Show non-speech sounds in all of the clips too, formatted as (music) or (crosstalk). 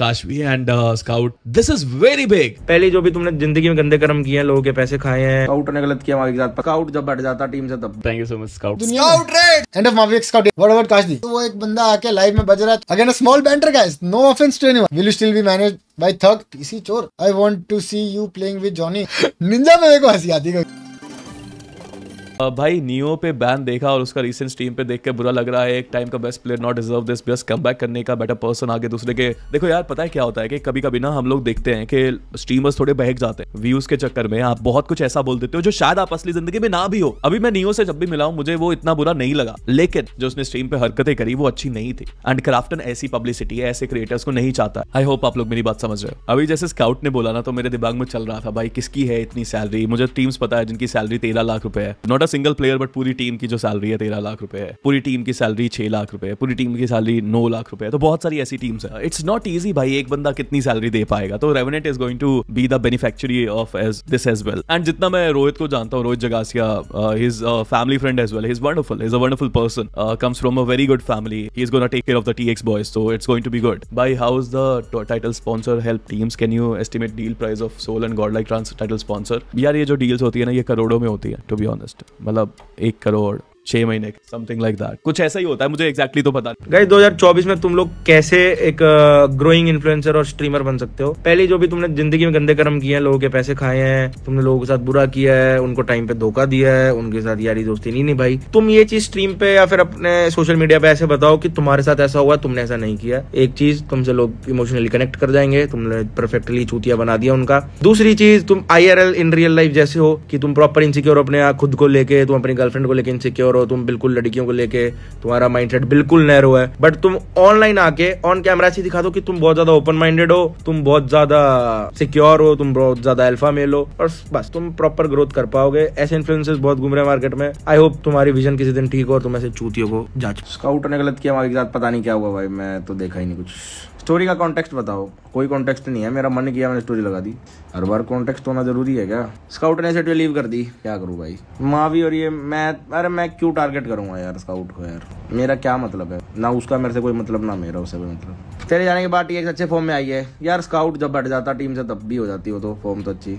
Kashvi and Scout this is very big पहले जो भी तुमने ज़िंदगी में गंदे कर्म किए हैं लोगों के पैसे खाए हैं। स्काउट ने गलत किया हमारे साथ स्काउट जब बैठ जाता टीम से तब। Thank you so much Scout Scout raid! End of Mavic Scout. What about Kashdi? तो वो एक बंदा आके लाइव में बज रहा है। Again small banter guys no offence to anyone will you still be manage by thug TC चोर। I want to see you playing with Johnny ninja में मेरे को हँसी आती है भाई नियो पे बैन देखा और उसका रिसेंट स्ट्रीम पे देख के बुरा लग रहा है। एक टाइम का best player not deserve this best कम करने का बेटर पर्सन आगे दूसरे के। देखो यार, पता है क्या होता है कि कभी कभी ना हम लोग देखते हैं कि स्ट्रीमर्स थोड़े बहक जाते हैं व्यूज़ के चक्कर में। आप बहुत कुछ ऐसा बोल देते हो जो शायद आप असली ज़िंदगी में ना भी हो। अभी मैं नियो से जब भी मिला हूँ, मुझे वो इतना बुरा नहीं लगा। लेकिन जो उसने स्ट्रीम पे हरकतें करी, वो अच्छी नहीं थी। एंड क्राफ्टन ऐसी पब्लिसिटी है, ऐसे क्रिएटर्स को नहीं चाहता। आई होप आप लोग मेरी बात समझ रहे हो। अभी जैसे स्काउट ने बोला ना तो मेरे दिमाग में चल रहा था, भाई, किसकी है इतनी सैलरी मुझे टीम्स पता है जिनकी सैलरी तेरह लाख रुपए है। Not a single player but पूरी टीम की जो सैलरी है, तेरह लाख रुपए है। पूरी टीम की सैलरी छह लाख रुपए है। पूरी टीम की सैलरी नौ लाख रुपए है। तो बहुत सारी ऐसी टीम्स है। इट्स नॉट ईजी भाई, एक बंदा कितनी सैलरी दे पाएगा। तो Revenant is going to be the beneficiary of as this as well and जितना मैं रोहित को जानता हूँ, Rohit Jagasia his family friend as well his wonderful is a wonderful person comes from a very good family he is gonna take care of the T X boys so it's going to be good bye how is the title sponsor help teams can you estimate deal price of soul and god like trans title sponsor यार, ये जो deals होती है ना, ये करोड़ों में होती है टू बी ऑनेस्ट मतलब एक करोड़ छह महीने समथिंग लाइक दैट कुछ ऐसा ही होता है, मुझे एग्जैक्टली तो पता गाइस 2024 में तुम लोग कैसे एक ग्रोइंग इन्फ्लुएंसर और स्ट्रीमर बन सकते हो? पहले जो भी तुमने ज़िंदगी में गंदे कर्म किए हैं, लोगों के पैसे खाए हैं, तुमने लोगों के साथ बुरा किया है, उनको टाइम पे धोखा दिया है, उनके साथ यारी दोस्ती नहीं निभाई। तुम ये चीज़ स्ट्रीम पे या फिर अपने सोशल मीडिया पे ऐसे बताओ कि तुम्हारे साथ ऐसा हुआ, तुमने ऐसा नहीं किया। एक चीज़, तुमसे लोग इमोशनली कनेक्ट कर जाएँगे, तुमने परफेक्टली चूतिया बना दिया उनका। दूसरी चीज़, तुम आईआरएल इन रियल लाइफ जैसे हो कि तुम प्रॉपर इनसिक्योर अपने खुद को लेके, तुम अपनी गर्लफ्रेंड को लेके इनसिक्योर हो, तुम बिल्कुल लड़कियों को लेके, तुम्हारा माइंडसेट बिल्कुल नैरो है। बट तुम ऑनलाइन आके ऑन कैमरा से दिखा दो कि तुम बहुत ज़्यादा ओपन माइंडेड हो, तुम बहुत ज़्यादा सिक्योर हो, तुम बहुत ज़्यादा अल्फ़ा मेल हो, और बस, तुम प्रॉपर ग्रोथ कर पाओगे। ऐसे इन्फ्लुएंसेस बहुत घूम रहे हैं मार्केट में। आई होप तुम्हारी विजन किसी दिन ठीक हो और तुम ऐसे चूतियों को जाँच स्काउट ने गलत किया हमारे साथ पता नहीं क्या हुआ भाई, मैं तो देखा ही नहीं कुछ। स्टोरी का कॉन्टेक्स्ट बताओ। कोई कॉन्टेक्स्ट नहीं है, मेरा मन किया, मैंने स्टोरी लगा दी। हर बार कॉन्टेक्स्ट होना ज़रूरी है क्या? स्काउट ने लीव कर दी। क्या करूँ भाई? माँ भी और ये, मैं, अरे मैं क्यों टारगेट करूँगा यार स्काउट को यार? मेरा क्या मतलब है? ना उसका मेरे से कोई मतलब ना मेरा उससे कोई मतलब। चले जाने के बाद ये अच्छे फॉर्म में आई है। यार स्काउट जब बैठ जाता टीम से तब भी हो जाती हो तो फॉर्म तो अच्छी।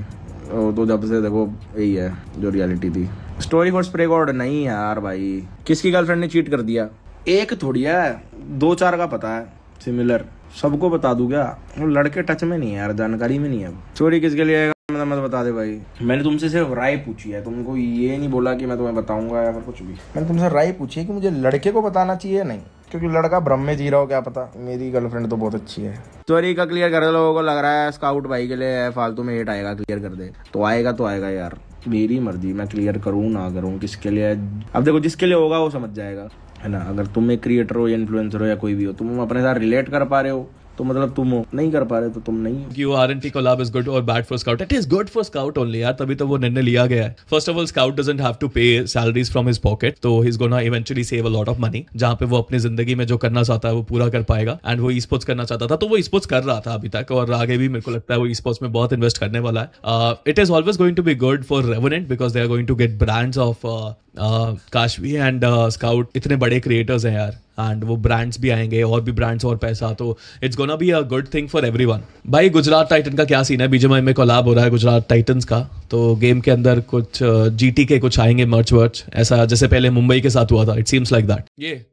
वो तो जब से देखो, यही है जो रियलिटी थी। स्टोरी फॉर स्प्रे गॉड नहीं यार भाई। किसकी गर्लफ्रेंड ने चीट कर दिया? एक थोड़ी है। दो चार का पता है। सिमिलर सबको बता दूँ क्या? लड़के टच में नहीं है यार, जानकारी में नहीं है। चोरी किसके लिए मतलब मत बता दे भाई। मैंने तुमसे सिर्फ़ राय पूछी है तुमको ये नहीं बोला कि मैं तुम्हें बताऊँगा या फिर कुछ भी। मैंने तुमसे राय पूछी है कि मुझे लड़के को बताना चाहिए नहीं? क्योंकि लड़का भ्रम में जी रहा हो क्या पता? मेरी गर्लफ्रेंड तो बहुत अच्छी है। चोरी का क्लियर कर लोगों को लग रहा है स्काउट भाई के लिए फालतू में हेट आएगा क्लियर कर दे। तो आएगा तो आएगा यार मेरी मर्ज़ी मैं क्लियर करूँ ना करूँ किसके लिए? अब देखो जिसके लिए होगा वो समझ जाएगा। है ना अगर तुम एक क्रिएटर हो या इन्फ्लुएंसर हो या कोई भी हो तुम अपने साथ रिलेट कर पा रहे हो तो मतलब तुम हो नहीं कर पा रहे तो तुम नहीं हो। You aren't collab is good or bad for scout. It is good for scout only, यार, तभी तो वो निर्णय लिया गया है। First of all, scout doesn't have to pay salaries from his pocket तो he's gonna eventually save a lot of money, जहाँ पे वो अपनी ज़िंदगी में जो करना चाहता है, वो पूरा कर पाएगा एंड वो ई स्पोर्ट्स करना चाहता था तो वो स्पोर्ट्स कर रहा था अभी तक, और आगे भी मेरे को लगता है वो स्पोर्ट्स में बहुत इन्वेस्ट करने वाला है। It is always going to be good for Revenant because they are going to get brands of Kashvi and Scout इतने बड़े क्रिएटर्स हैं यार। एंड वो ब्रांड्स भी आएँगे, और भी ब्रांड्स और पैसा। तो it's gonna be a good thing for everyone भाई, गुजरात टाइटन का क्या सीन है? बीजेमआई में कोलाब हो रहा है गुजरात टाइटन्स का। तो गेम के अंदर कुछ जीटी के कुछ आएँगे मर्च वर्च। ऐसा जैसे पहले मुंबई के साथ हुआ था। इट सीम्स लाइक दैट ये।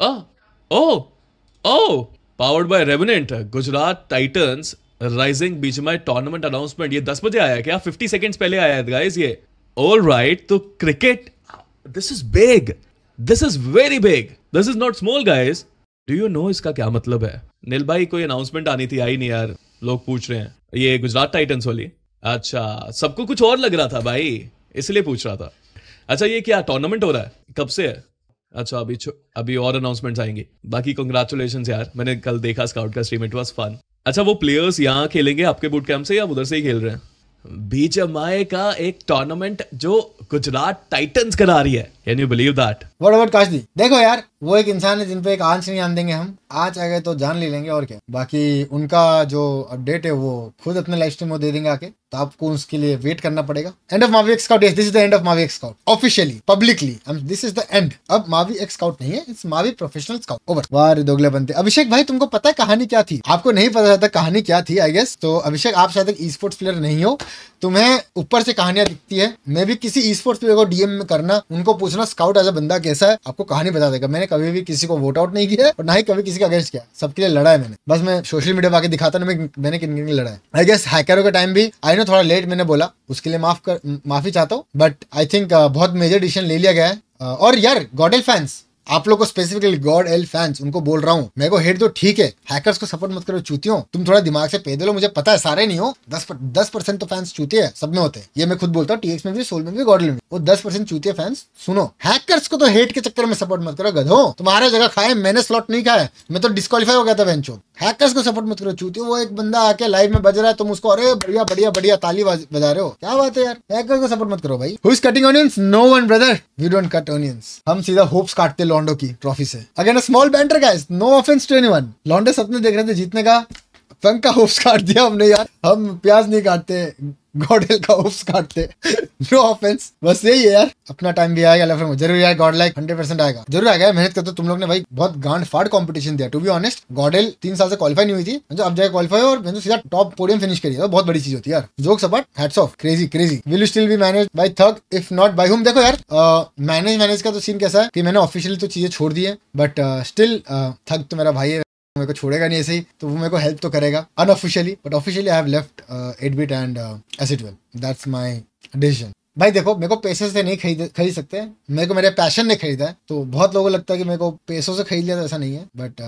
ओ ओ powered by Revenant Gujarat Titans rising BGMI tournament announcement ये दस बजे आया क्या? फिफ्टी सेकेंड्स पहले आया है गाइस ये। ऑल राइट तो cricket this is big this is very big this is not small guys do you know इसका क्या मतलब है? नील भाई कोई अनाउंसमेंट आनी थी? आई नहीं यार। लोग पूछ रहे हैं। ये गुजरात टाइटन्स वाली। अच्छा सबको कुछ और लग रहा था भाई। इसलिए पूछ रहा था। अच्छा ये क्या टूर्नामेंट हो रहा है? कब से है? अच्छा अभी अभी और अनाउंसमेंट्स आएँगे। बाकी कंग्रेचुलेशन यार। मैंने कल देखा स्काउट का स्ट्रीम इट वाज फन अच्छा वो प्लेयर्स यहाँ खेलेंगे आपके बूट कैंप से या उधर से ही खेल रहे हैं? बीच का एक टूर्नामेंट जो गुजरात टाइटंस करा रही है। Can you believe that what about काशदी देखो यार, वो एक इंसान है जिन पे एक आँच नहीं आन देंगे हम। आज आ गए तो जान ले लेंगे और क्या। बाकी उनका जो अपडेट है, वो खुद अपने लाइव स्ट्रीम में दे देंगे आके। तो आपको उसके लिए वेट करना पड़ेगा। End of Mavi Scout this is the end of Mavi Scout officially publicly this is the end अब मावी एक्स स्काउट नहीं है it's Mavi professional Scout over वाह रे दोगले बनते। अभिषेक भाई, तुमको पता है कहानी क्या थी? आपको नहीं पता था कहानी क्या थी आई गेस तो अभिषेक, आप शायद ई स्पोर्ट्स प्लेयर नहीं हो। तुम्हें ऊपर से कहानियाँ दिखती है। मैं भी किसी ई स्पोर्ट्स प्लेयर को डीएम में करना उनको पूछना स्काउट एज ए बंदा कैसा है? आपको कहानी बता देगा। मैंने कभी भी किसी को वोट आउट नहीं किया और ना ही कभी किसी का अगेंस्ट किया। सबके लिए लड़ा है मैंने। बस मैं सोशल मीडिया पर आके दिखाता ना मैंने किन किन लड़ा है। आई गेस हैकरों के टाइम भी आई नो थोड़ा लेट मैंने बोला उसके लिए माफ़ कर माफ़ी चाहता हूँ बट आई थिंक बहुत मेजर डिसीज़न ले लिया गया है। Uh, और यार गॉडल फैंस आप लोग को स्पेसिफिकली गॉड एल फैंस उनको बोल रहा हूँ मेरे को हेट दो ठीक है। हैकर्स को सपोर्ट मत करो चूतियों। तुम थोड़ा दिमाग से पैदल हो मुझे पता है सारे नहीं हो। दस पर, दस परसेंट तो फैंस चूते हैं सब में होते हैं। ये मैं खुद बोलता हूँ टीएक्स में भी सोल में भी गॉडल में वो दस परसेंट चूतिए फैंस सुनो। हैकर्स को तो हेट के चक्कर में सपोर्ट मत करो गधो। तुम्हारे जगह खाए मैंने स्लॉट नहीं खाया। मैं तो डिस्कालीफाई हो गया था बेंचो हैकर्स को सपोर्ट मत करो चूतियो। वो एक बंदा आके लाइव में बज रहा है तुम उसको अरे बढ़िया बढ़िया बढ़िया ताली बजा रहे हो। क्या बात है यार। हैकर को सपोर्ट मत करो भाई। Who is cutting onions no one brother we don't cut onions हम सीधा होप्स काटते लॉन्डो की ट्रॉफी से। Again a small banter guys no offence to anyone लॉन्डो सपने देख रहे थे, जीतने का। पंख का होप्स काट दिया हमने यार। हम प्याज नहीं काटते। गॉडल का होप्स काटते नो ऑफेंस बस यही है यार। अपना टाइम भी आएगा लेफ़्ट में ज़रूर यार गॉड लाइक हंड्रेड परसेंट आएगा। ज़रूर आएगा मेहनत करते तुम लोग ने भाई। बहुत गांड फाड़ कंपटीशन दिया टू बी ऑनेस्ट गॉडल तीन साल से क्वालिफाई नहीं हुई थी। मतलब अब जाए क्वालिफाई और मैंने सीधा टॉप पोडियम फिनिश करी है। बहुत बड़ी चीज़ होती है यार। Jokes about hats off crazy crazy will you still be manage by thug if not by whom देखो यार मैनेज मैनेज का तो सीन कैसा है कि मैंने ऑफिशियली तो चीज़ें छोड़ दी है बट स्टिल थक तो मेरा भाई है। मेरे को छोड़ेगा नहीं ऐसे ही तो वो मेरे को हेल्प तो करेगा unofficially but officially I have left at bit and acid well that's my decision भाई देखो, मेरे को पैसे से नहीं खरीद खरीद सकते। मेरे को मेरे पैशन ने खरीदा है तो बहुत लोगों को लगता है कि मेरे को पैसों से खरीद लिया तो ऐसा नहीं है बट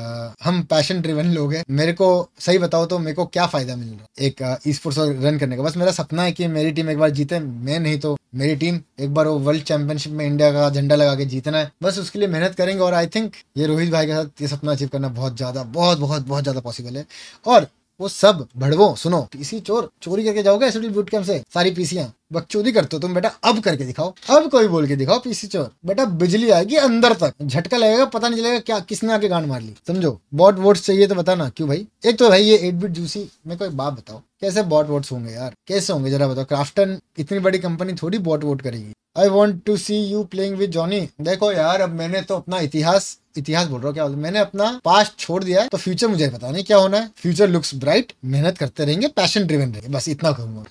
हम पैशन ड्रिवन लोग हैं। मेरे को सही बताओ तो मेरे को क्या फ़ायदा मिल रहा है? एक ई स्पोर्ट्स रन करने का। बस मेरा सपना है कि मेरी टीम एक बार जीते, मैं नहीं तो मेरी टीम एक बार वो वर्ल्ड चैंपियनशिप में इंडिया का झंडा लगा के जीतना है बस उसके लिए मेहनत करेंगे और आई थिंक ये रोहित भाई के साथ ये सपना अचीव करना बहुत ज़्यादा, बहुत बहुत बहुत ज़्यादा पॉसिबल है। और वो सब भड़वो, सुनो। पीसी चोर, चोरी करके जाओगे एसडी बूट कैंप से? सारी पीसियाँ। बकचोदी करते हो तुम, बेटा। अब करके दिखाओ। अब कोई बोल के दिखाओ पीसी चोर। बेटा, बिजली आएगी अंदर तक। झटका लगेगा, पता नहीं चलेगा क्या, किसने आके गांड मार ली। समझो बॉट वोट्स चाहिए तो बताना। क्यों भाई? एक तो भाई ये एट बिट जूसी मेरे को एक बात बताओ कैसे बॉट वोट्स होंगे यार? कैसे होंगे? जरा बताओ। क्राफ्टन इतनी बड़ी कंपनी थोड़ी बॉट वोट करेगी। I want to see you playing with Johnny देखो यार, अब मैंने तो अपना इतिहास इतिहास बोल रहा हूँ, क्या मैंने अपना पास्ट छोड़ दिया है तो फ्यूचर मुझे पता। नहीं, क्या होना है? फ्यूचर लुक्स ब्राइट मेहनत करते रहेंगे पैशन ड्रिवन रहेंगे, बस इतना कहूँगा।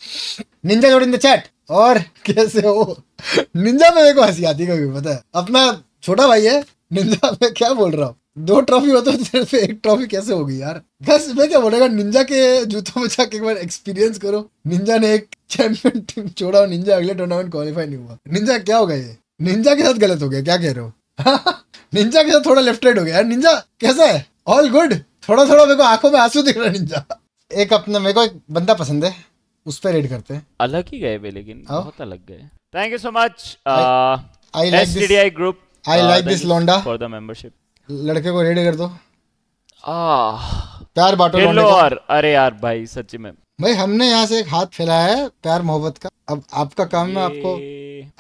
निंजा जोड़ इन द चैट और कैसे हो? निंजा में मेरे को हँसी आती कभी, पता है? अपना छोटा भाई है निंजा में क्या बोल रहा हूँ? दो ट्रॉफी होता तो पे एक ट्रॉफी कैसे होगी यार? बस मैं क्या बोलेगा निंजा के जूतों में जाके एक बार एक्सपीरियंस करो। निंजा ने एक चैंपियन टीम छोड़ा और निंजा अगले टूर्नामेंट क्वालिफाई नहीं हुआ। निंजा क्या होगा ये? निंजा के साथ गलत हो गया, क्या कह रहे हो? (laughs) निंजा के साथ थोड़ा लेफ़्ट राइट हो गया। यार निंजा कैसा है? ऑल गुड थोड़ा थोड़ा मेरे को आँखों में आँसू दिख रहा है निंजा एक अपना मेरे को एक बंदा पसंद है उस पर रेड करते हैं। अलग ही गए वे लेकिन हाँ? बहुत अलग गए। Thank you so much like this- STDI group I like this Londa. For the membership लड़के को रेड कर दो। आह प्यार बांटो लौंडे का। और अरे यार भाई सच्ची में। भाई हमने यहाँ से एक हाथ फैलाया है प्यार मोहब्बत का। अब आपका काम है आपको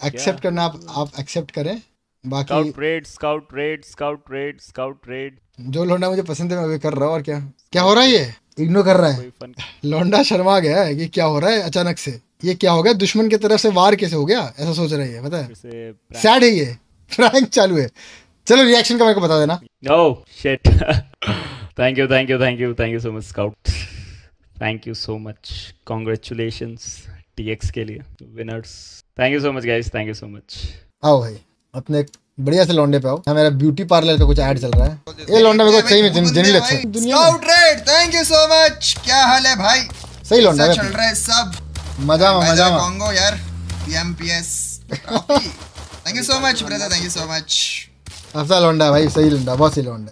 एक्सेप्ट करना आप आप एक्सेप्ट करें। बाकी Scout raid Scout raid Scout raid Scout raid जो लौंडा मुझे पसंद है मैं वही कर रहा हूँ और क्या? क्या हो रहा है ये? इग्नोर कर रहा है। लौंडा शर्मा गया है कि क्या हो रहा है अचानक से? ये क्या हो गया? दुश्मन की तरफ़ से वार कैसे हो गया? ऐसा सोच रही है पता है? सैड है ये। प्रैंक चालू है। चलो रिएक्शन का मेरे को बता देना। Oh shit. (laughs) thank you, thank you, thank you, thank you so much, Scout. Thank you so much. Congratulations, TX के लिए. Winners. Thank you so much, guys. Thank you so much. आओ भाई। अपने बढ़िया से लौंडे पे आओ। यहाँ मेरा ब्यूटी पार्लर का कुछ ऐड चल रहा है। ये लौंडा मेरे को सही में जेन्युइनली अच्छा। है। Scout raid thank you so much क्या हाल है भाई? सही लौंडा है चल रहा है सब? मज़ा में मज़ा में। कांगो यार। PMPS thank you so much brother thank you so much अच्छा लौंडा भाई सही लौंडा बहुत सही लौंडा